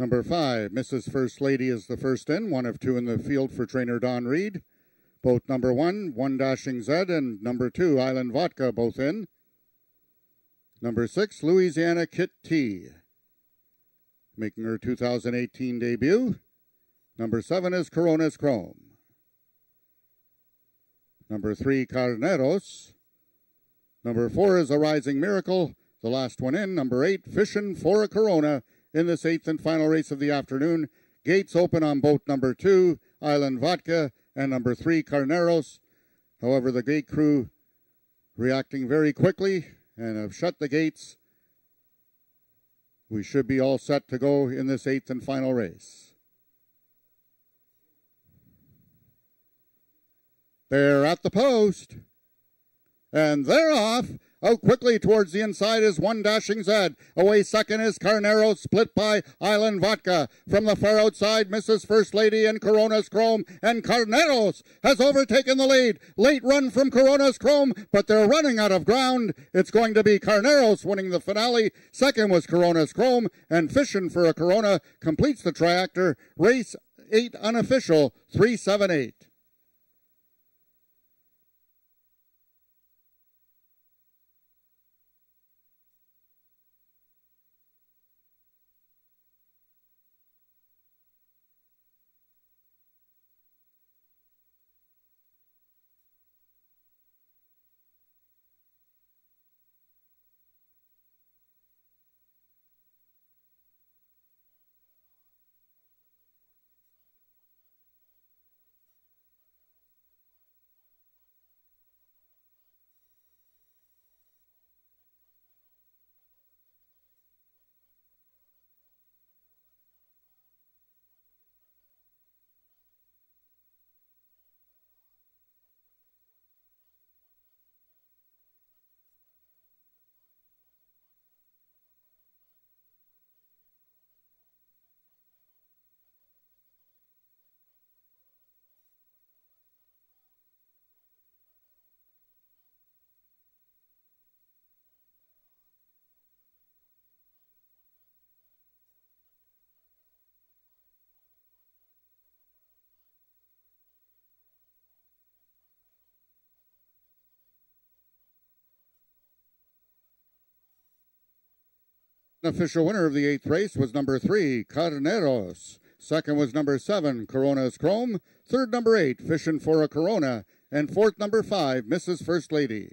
Number five, Mrs. First Lady is the first in, one of two in the field for trainer Don Reed. Both number one, One Dashing Zed, and number two, Island Vodka, both in. Number six, Louisiana Kit T, making her 2018 debut. Number seven is Corona's Chrome. Number three, Carneros. Number four is a Rising Miracle. The last one in, number eight, Fishing for a Corona in this eighth and final race of the afternoon. Gates open on boat number two, Island Vodka, and number three, Carneros. However, the gate crew reacting very quickly and have shut the gates. We should be all set to go in this eighth and final race. They're at the post. And they're off. Out quickly towards the inside is one dashing Zed. Away second is Carnero, split by Island Vodka. From the far outside, Mrs. First Lady and Corona's Chrome. And Carneros has overtaken the lead. Late run from Corona's Chrome, but they're running out of ground. It's going to be Carneros winning the finale. Second was Corona's Chrome. And Fishing for a Corona completes the triactor. Race 8 unofficial, 378. Official winner of the eighth race was number three, Carneros. Second was number seven, Corona's Chrome. Third, number eight, Fishing for a Corona. And fourth, number five, Mrs. First Lady.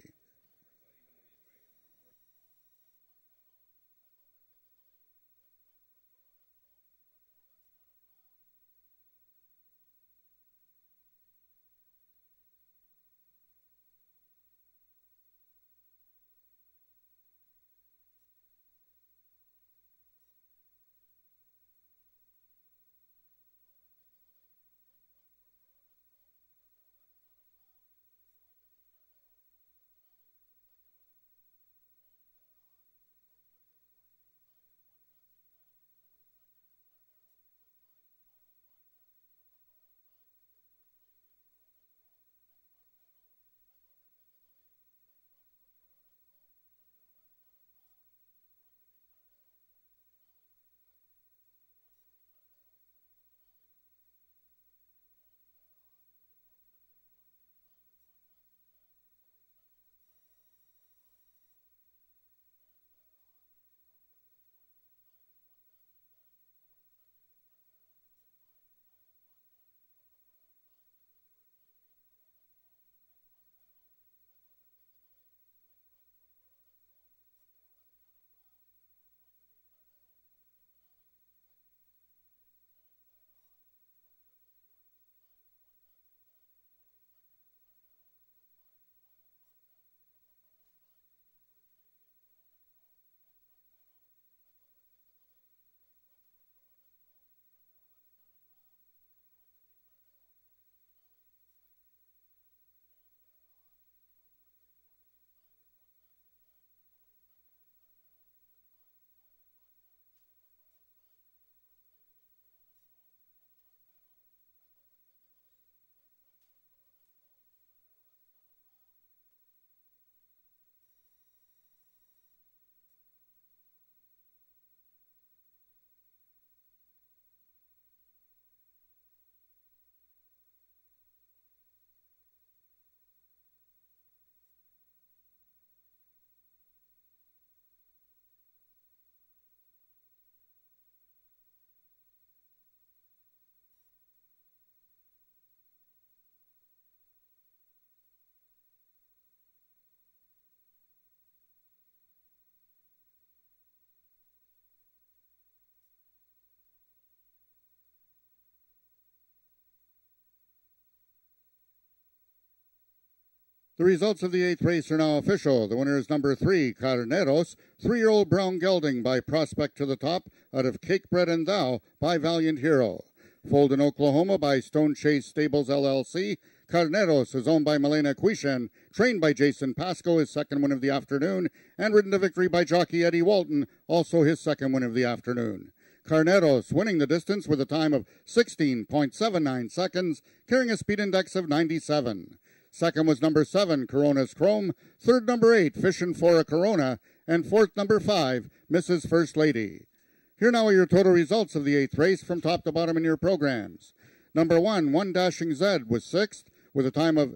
The results of the eighth race are now official. The winner is number three, Carneros, three-year-old brown gelding by Prospect to the Top out of Cakebread and Thou by Valiant Hero. Foaled in Oklahoma by Stone Chase Stables LLC. Carneros is owned by Milena Quishan, trained by Jason Pasco, his second win of the afternoon, and ridden to victory by jockey Eddie Walton, also his second win of the afternoon. Carneros winning the distance with a time of 16.79 seconds, carrying a speed index of 97. Second was number seven, Corona's Chrome. Third, number eight, Fishing for a Corona. And fourth, number five, Mrs. First Lady. Here now are your total results of the eighth race from top to bottom in your programs. Number one, One Dashing Z was sixth with a time of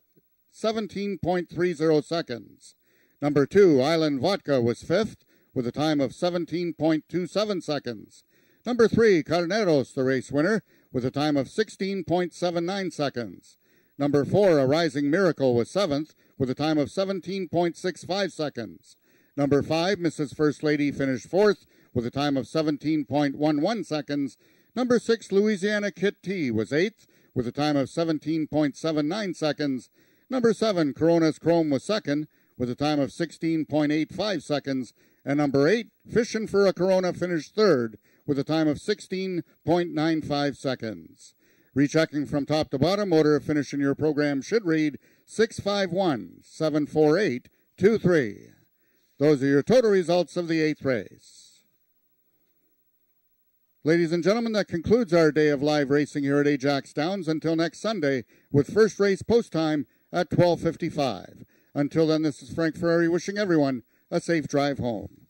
17.30 seconds. Number two, Island Vodka was fifth with a time of 17.27 seconds. Number three, Carneros, the race winner, with a time of 16.79 seconds. Number four, A Rising Miracle, was seventh with a time of 17.65 seconds. Number five, Mrs. First Lady, finished fourth with a time of 17.11 seconds. Number six, Louisiana Kit T, was eighth with a time of 17.79 seconds. Number seven, Corona's Chrome, was second with a time of 16.85 seconds. And number eight, Fishing for a Corona, finished third with a time of 16.95 seconds. Rechecking from top to bottom, order of your program should read 651 748 23. Those are your total results of the eighth race. Ladies and gentlemen, that concludes our day of live racing here at Ajax Downs until next Sunday with first race post time at 1255. Until then, this is Frank Ferrari wishing everyone a safe drive home.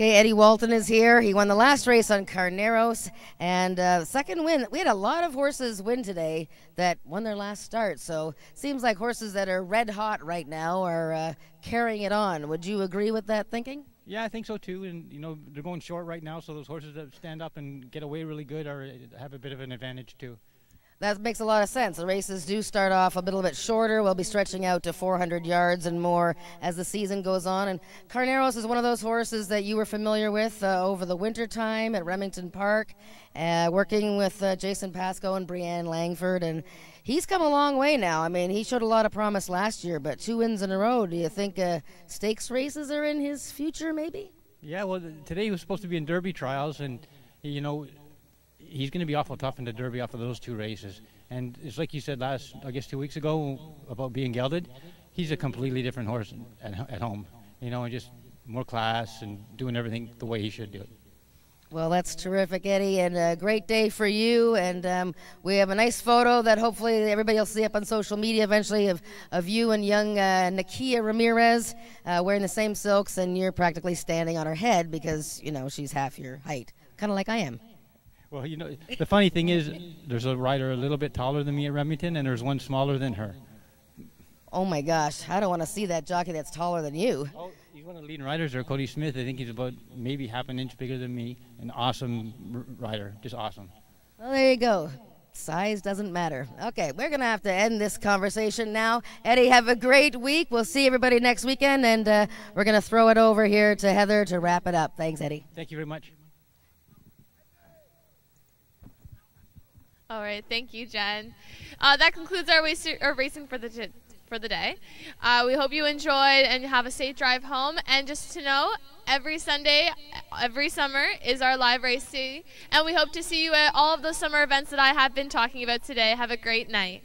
Okay, Eddie Walton is here. He won the last race on Carneros, and uh, second win. We had a lot of horses win today that won their last start. So seems like horses that are red hot right now are uh, carrying it on. Would you agree with that thinking? Yeah, I think so too. And you know they're going short right now, so those horses that stand up and get away really good are have a bit of an advantage too. That makes a lot of sense. The races do start off a little bit shorter. We'll be stretching out to 400 yards and more as the season goes on. And Carneros is one of those horses that you were familiar with uh, over the winter time at Remington Park, uh, working with uh, Jason Pasco and Brianne Langford. And he's come a long way now. I mean, he showed a lot of promise last year, but two wins in a row. Do you think uh, stakes races are in his future, maybe? Yeah, well, today he was supposed to be in Derby trials, and, you know, he's going to be awful tough in the Derby off of those two races. And it's like you said last, I guess, two weeks ago about being gelded. He's a completely different horse at, at home, you know, and just more class and doing everything the way he should do it. Well, that's terrific, Eddie, and a great day for you. And um, we have a nice photo that hopefully everybody will see up on social media eventually of, of you and young uh, Nakia Ramirez uh, wearing the same silks, and you're practically standing on her head because, you know, she's half your height, kind of like I am. Well, you know, the funny thing is, there's a rider a little bit taller than me at Remington, and there's one smaller than her. Oh my gosh, I don't want to see that jockey that's taller than you. Oh, he's one of the leading riders there, Cody Smith. I think he's about maybe half an inch bigger than me. An awesome rider, just awesome. Well, there you go. Size doesn't matter. Okay, we're going to have to end this conversation now. Eddie, have a great week. We'll see everybody next weekend, and uh, we're going to throw it over here to Heather to wrap it up. Thanks, Eddie. Thank you very much. All right, thank you, Jen. Uh, that concludes our, our racing for the for the day. Uh, we hope you enjoyed and have a safe drive home. And just to know, every Sunday, every summer is our live racing, and we hope to see you at all of those summer events that I have been talking about today. Have a great night.